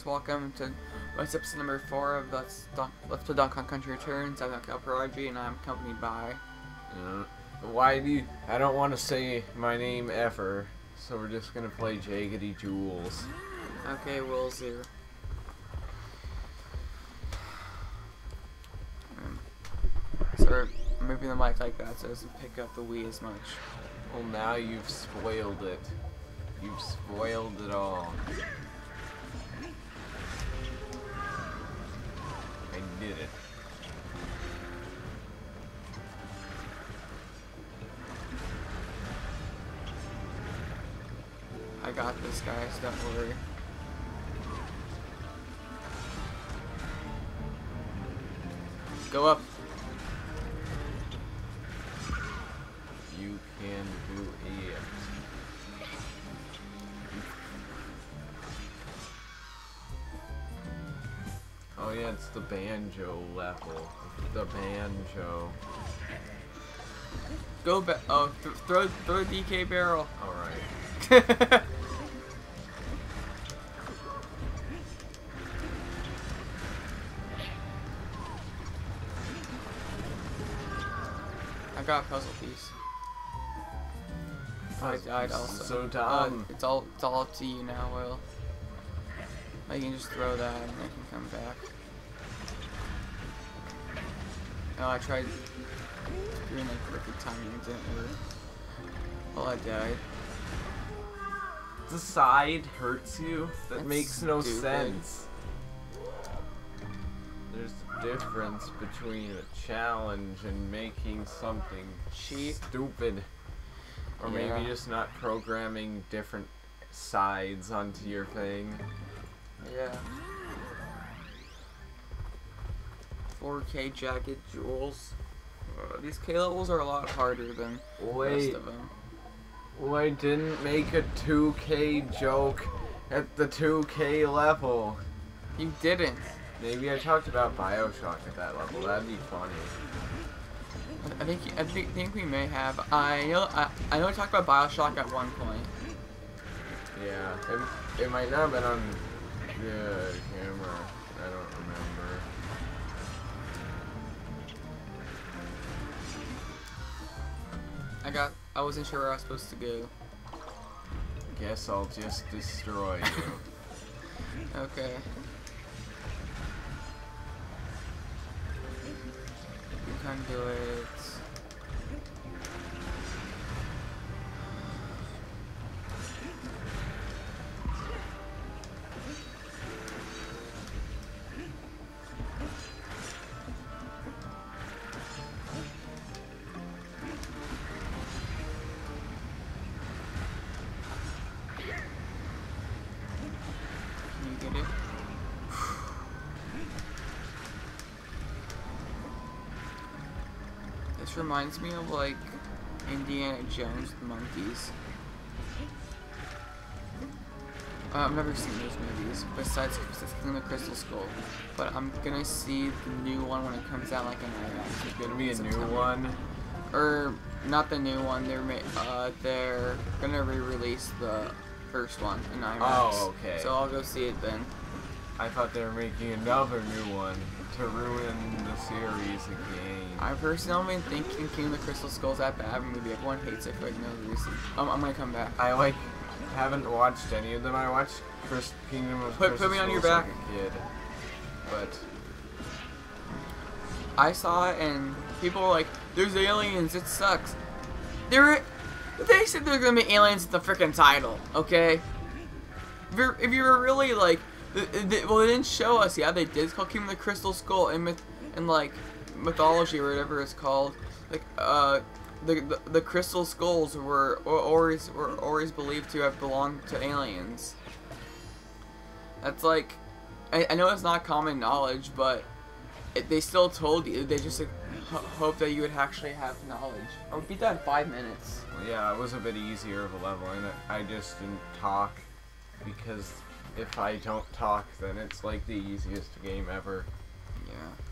guys, welcome to what's episode number four of Let's Don Let's Play Donkey Kong Country Returns. I'm Alperaji and I'm accompanied by. Uh, why do you, I don't want to say my name ever, so we're just gonna play Jaggedy Jewels. Okay, Will's here. Um, Sorry, moving the mic like that so it doesn't pick up the Wii as much. Well, now you've spoiled it. You've spoiled it all. It. I got this, guys. Don't worry. Go up. Oh yeah, it's the banjo level. The banjo. Go back. Oh, th throw throw DK barrel. Alright. I got a puzzle piece. I died also. So Uh, dumb. it's all it's all up to you now, Will. I can just throw that and I can come back. Oh, I tried doing like perfect timing it didn't work. Well, I died. the side hurts you? That That's makes no stupid. sense. There's a difference between a challenge and making something Cheat. stupid. Or Yeah. maybe just not programming different sides onto your thing. Yeah. 4K Jagged Jewels. Uh, these K levels are a lot harder than the rest of them. why didn't make a 2K joke at the 2K level? You didn't. Maybe I talked about Bioshock at that level. That'd be funny. I think I think, think we may have. I know I, I know we talked about Bioshock at one point. Yeah, it, it might not have been on the camera. I don't remember. I got I wasn't sure where I was supposed to go. Guess I'll just destroy you. Okay. You can do it. Reminds me of like Indiana Jones the Monkeys. Uh, I've never seen those movies besides King of the Crystal Skull, but I'm gonna see the new one when it comes out like in IMAX. It's gonna be a new one. Or not the new one. They're ma- uh they're gonna re-release the first one in IMAX. Oh, okay. So I'll go see it then. I thought they were making another new one to ruin the series again. I personally been thinking King of the Crystal Skull's that bad of a movie. Everyone hates it for like no reason. Um, I'm gonna come back. I like haven't watched any of them. I watched Chris Kingdom of Put- put Crystal me on your back. like a kid, but I saw it and people were like, "There's aliens. It sucks." There, they said there's gonna be aliens in the freaking title. Okay. If you're, if you were really like, th- th- well, they didn't show us. Yeah, they did. It's called King of the Crystal Skull and myth and like mythology or whatever it's called. Like, uh. The, the, the crystal skulls were or always were always believed to have belonged to aliens. That's like, I, I know it's not common knowledge, but it, they still told you. They just like, hope that you would actually have knowledge. I would beat that in five minutes. yeah, it was a bit easier of a level, and I just didn't talk because if I don't talk, then it's like the easiest game ever. Yeah.